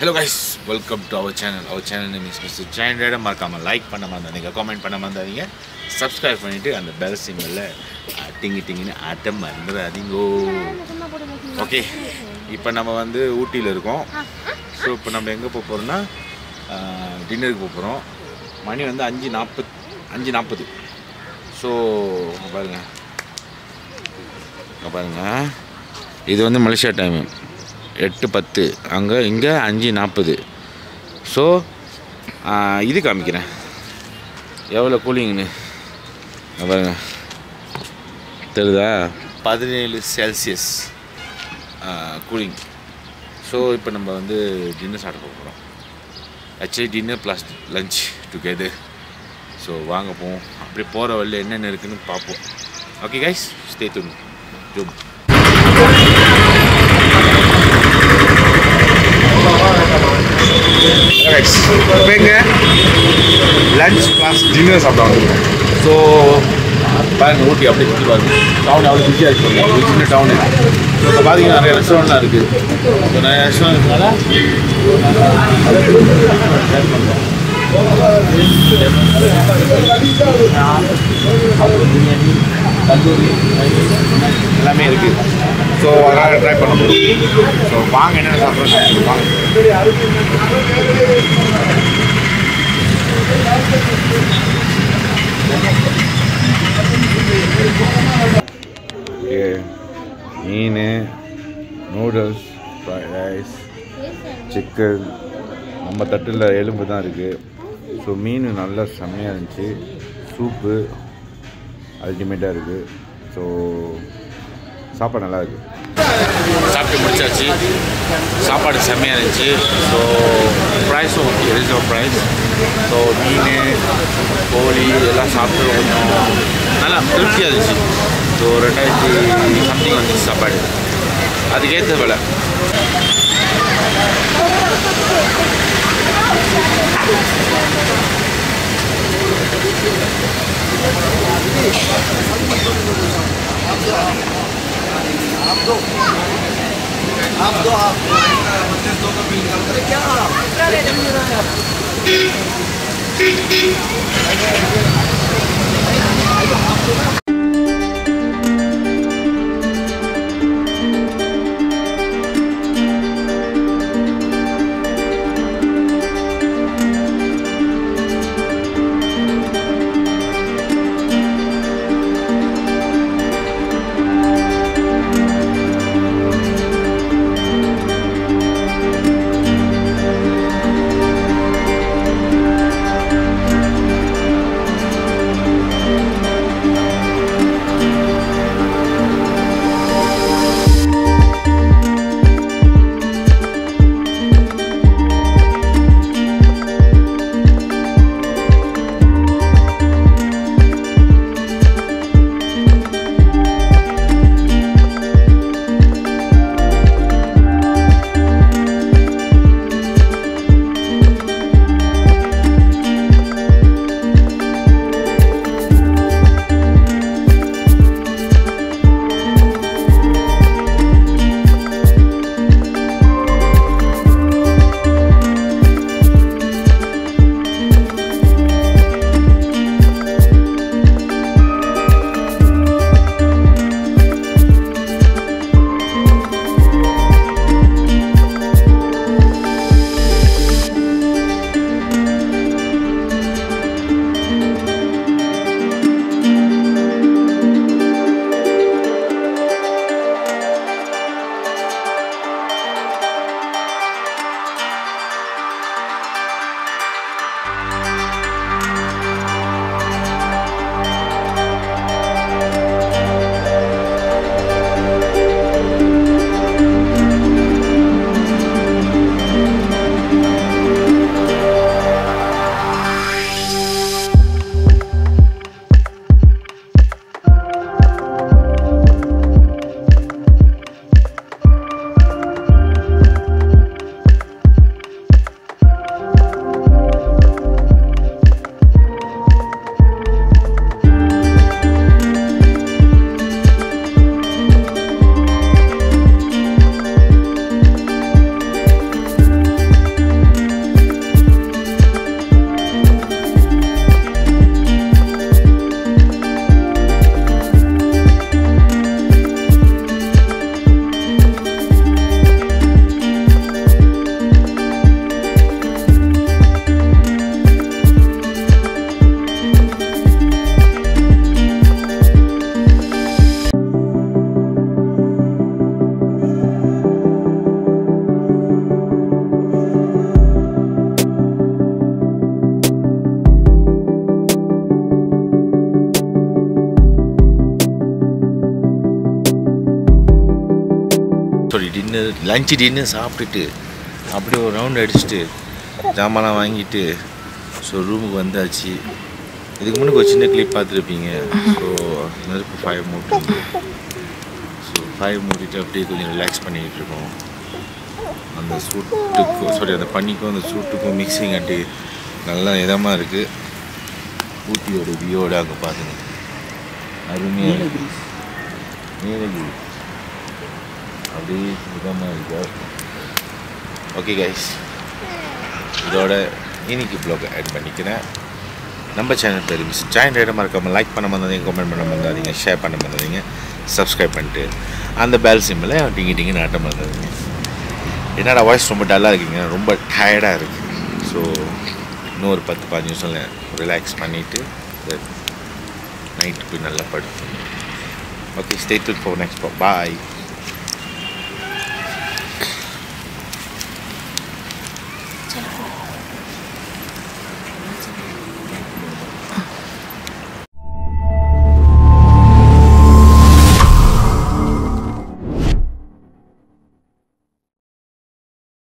Hello guys welcome to our channel our channel name is mister Jain ரேடம் மறக்காமல் like பண்ண மறந்தாதீங்க comment பண்ண மறந்தாதீங்க subscribe பண்ணிவிட்டு அந்த பெல் சிம்பிளில் டிங்கி டிங்கின்னு ஆட்டம் மறந்துடாதீங்கோ. ஓகே இப்போ நம்ம வந்து ஊட்டியில் இருக்கோம். ஸோ இப்போ நம்ம எங்கே போக போகிறோம்னா டின்னருக்கு போக போகிறோம் மணி வந்து அஞ்சு நாற்பத் அஞ்சு நாற்பது ஸோ பாருங்கள் இங்கே பாருங்கள் இது வந்து மலேசியா டைமு எட்டு பத்து. அங்கே இங்கே அஞ்சு நாற்பது. ஸோ இது காமிக்கிறேன். எவ்வளோ கூலிங்னு? பாருங்க. தெரியுதா? பதினேழு செல்சியஸ் கூலிங். ஸோ இப்போ நம்ம வந்து டின்னர் சாப்பிட போகிறோம் actually dinner plus lunch together so வாங்க போவோம். அப்படி போகிற வழியில் என்னென்ன இருக்குன்னு பார்ப்போம். ஓகே கைஸ் ஸ்டே தூண் ஜூம் இப்போ எங்க லஞ்ச் ப்ளஸ் டின்னர் சாப்பிட வந்துருக்கோம் ஸோ பாருங்க ஊட்டி அப்படியே சுற்றி பாருங்க. டவுன் அவ்வளோ பிஸியாக இருக்கு. ஒரு சின்ன டவுனு ஸோ இப்போ பார்த்தீங்கன்னா நிறைய ரெஸ்டாரண்ட்லாம் இருக்குது ஸோ நிறைய ரெஸ்டாரண்ட் இருக்கனால பிரியாணி தந்தூரி எல்லாமே இருக்குது ஸோ அதனால் ட்ரை பண்ண முடியும். ஸோ வாங்க என்னென்ன சாப்பிட்றோம் வாங்க. மீன் நூடுல்ஸ் ஃப்ரைட் ரைஸ் சிக்கன் நம்ம தட்டில் எலும்பு தான் இருக்குது ஸோ மீன் நல்லா செம்மையாக இருந்துச்சு. சூப்பு அல்டிமேட்டாக இருக்குது ஸோ சாப்பாடு நல்லா இருக்குது சாப்பிட்டு முடிச்சாச்சு. சாப்பாடு செம்மையாக இருந்துச்சு. ஸோ ப்ரைஸும் ஓகே ரீசனபிள் ப்ரைஸ் ஸோ மீன் கோழி எல்லாம் சாப்பிட்டு கொஞ்சம் நல்லா திருப்தியாக இருந்துச்சு. ஸோ ரெண்டாயிரத்தி சம்திங் வந்துச்சு சாப்பாடு. அதுக்கேற்ற விலை. आप दो आप दो। आप दो का बिल कर क्या आप டின்னர் லஞ்சு டின்னர் சாப்பிட்டுட்டு அப்படியே ஒரு ரவுண்ட் அடிச்சுட்டு ஜாமான்லாம் வாங்கிட்டு ஸோ ரூமுக்கு வந்தாச்சு. இதுக்கு முன்னாடி ஒரு சின்ன கிளிப் பார்த்துருப்பீங்க. ஸோ நெருப்பு ஃபைவ் மூட்டு ஸோ ஃபைவ் மூட்டிட்டு அப்படியே கொஞ்சம் ரிலாக்ஸ் பண்ணிக்கிட்டு இருக்கோம். அந்த சூட்டுக்கும் சாரி அந்த பனிக்கும் அந்த சூட்டுக்கும் மிக்சிங் ஆட்டி நல்லா இதமாக இருக்குது ஊட்டியோட வியோட அங்கே பார்த்துங்க அருமையாக இருக்கு. நீலகிரி. அப்படியே இதமாக இருக்கு? ஓகே கைஸ் இதோட இன்னைக்கு ப்ளாக் ஆட் பண்ணிக்கிறேன். நம்ம சேனல் பேர் மிஸ் ஜாயின் ஐட்டம் மறக்காமல் லைக் பண்ண வந்தாதீங்க கமெண்ட் பண்ண வந்தாதீங்க ஷேர் பண்ண வந்தாதீங்க சப்ஸ்கிரைப் பண்ணிட்டு அந்த பேல் சிம்மில் டிங்கி டிங்கி ஆட்டம் வந்தாதீங்க என்னடா வாய்ஸ் ரொம்ப டல்லாக இருக்கீங்க? ரொம்ப டயர்டாக இருக்குது ஸோ இன்னும் ஒரு பத்து பாஞ்சு நிமிஷம் ரிலாக்ஸ் பண்ணிவிட்டு நைட்டு போய் நல்லா படுத்து. Okay stay tuned for for next bye